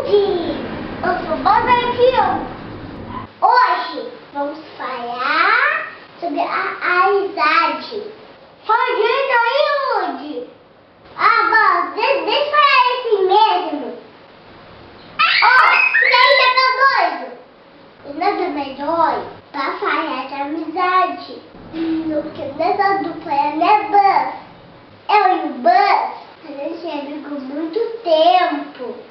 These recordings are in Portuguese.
Udi! Eu sou Bobertinho. Hoje vamos falar sobre a amizade. Direito aí, Udi! Ah, bom, deixa, deixa eu falar assim mesmo. Isso aí já tá doido. E nada melhor pra falar de amizade do que nessa dupla, né, Buzz? Eu e o Buzz, a gente é amigo muito tempo.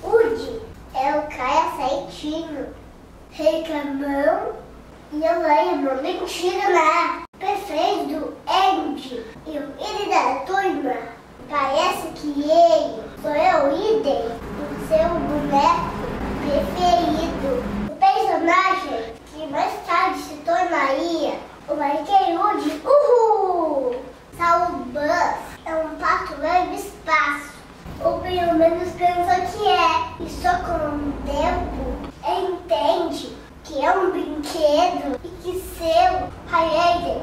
Udi é o cara certinho, reclamão e eu lembro, mentira, né? Prefeito Andy e o líder da turma. Parece que ele sou eu, líder, o seu boneco preferido. O personagem que mais tarde se tornaria o Mickey Uhul! Saul Buzz é um pato do espaço. Ou pelo menos pensa que é. E só com o tempo entende que é um brinquedo e que seu Hayden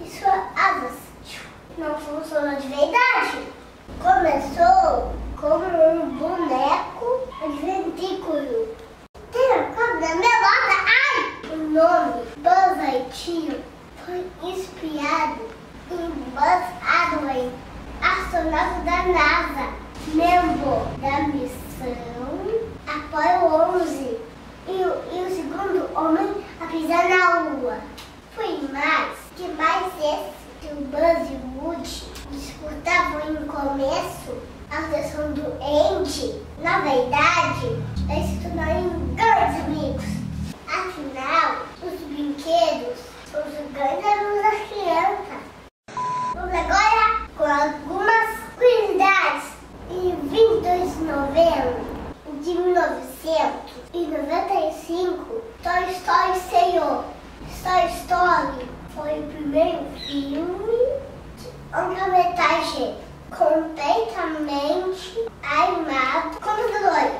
e suas asas não funcionam de verdade. Começou como um boneco ventrículo. Tem a cobra bota. Ai! O nome Buzz Lightyear foi inspirado em Buzz Aldrin, astronauta da NASA, membro da missão Apollo 11 e o, e o segundo homem a pisar na Lua. Foi mais que mais esse que o Buzz e o Woody disputavam no começo a sessão do Andy. Na verdade, eles se tornaram grandes amigos. Afinal, os brinquedos são os grandes amigos das crianças. Vamos agora com algumas curiosidades. Em 22 de novembro de 1995, Toy Story estreou. Toy Story foi o primeiro filme longa-metragem completamente animado computador.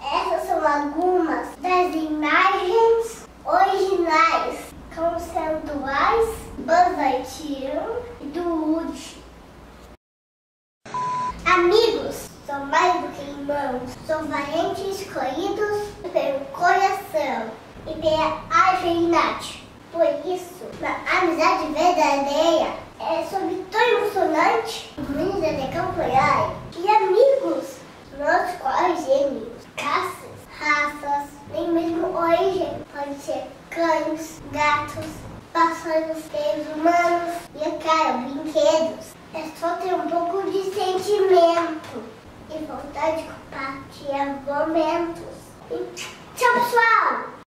Essas são algumas das imagens originais, conceituais Buzz Lightyear e do Woody. Amigos são mais do que irmãos, são valentes escolhidos pelo coração e pela afinidade. Por isso, a amizade verdadeira é sobre tão emocionante, unidos até campanhar e amigos, nossos quais gêmeos, caças, raças, nem mesmo origem, pode ser cães, gatos, pássaros, seres humanos e, é claro, brinquedos. É só ter um pouco de sentimento e vontade de compartilhar momentos. Tchau, pessoal!